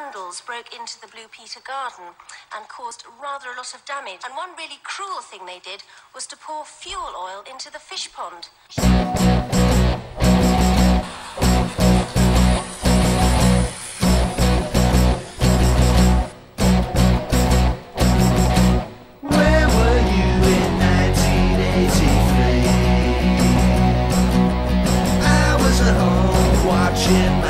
vandals broke into the Blue Peter garden and caused rather a lot of damage. And one really cruel thing they did was to pour fuel oil into the fish pond. watching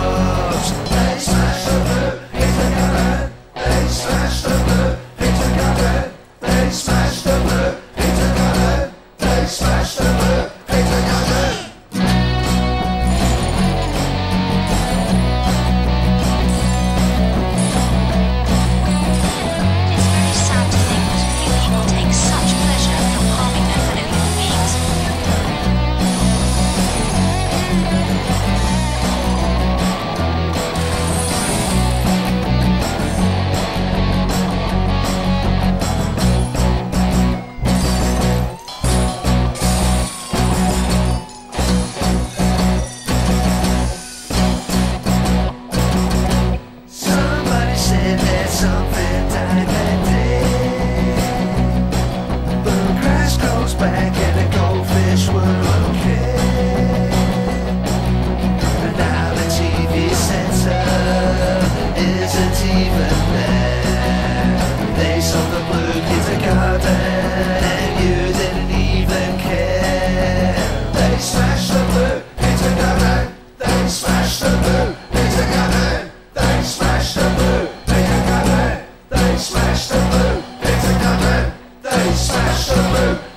smash the moon.